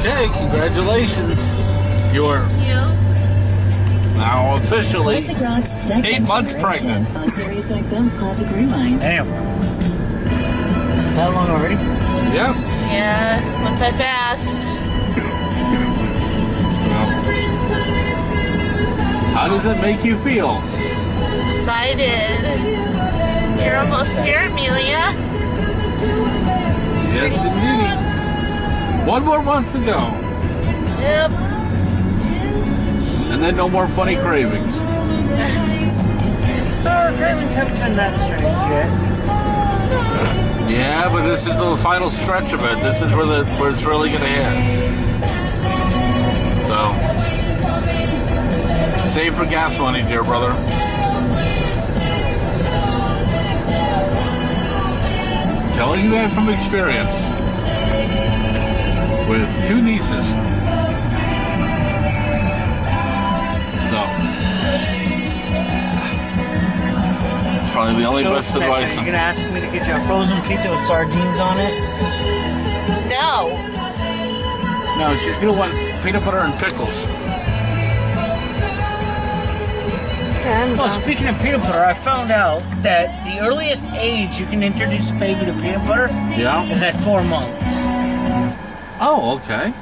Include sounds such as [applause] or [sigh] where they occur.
Okay, congratulations. You're now officially Classic Rock's second eight months pregnant. On Sirius XM's Classic Rewind. Damn. That long already? Yeah. Yeah, went by fast. How does it make you feel? Excited. You're almost here, Amelia. Yes, indeed. One more month to go, Yep. and then no more funny cravings. [laughs] Oh, cravings haven't been that strange yet. Yeah, but this is the final stretch of it. This is where the where it's really gonna hit. So, save for gas money, dear brother. Telling you that from experience with two nieces. So, it's probably the only So best what's next? advice. Are you gonna ask me to get you a frozen pizza with sardines on it? No. No, she's gonna want peanut butter and pickles. Well, speaking of peanut butter, I found out that the earliest age you can introduce a baby to peanut butter Yeah. is at four months. Oh, okay.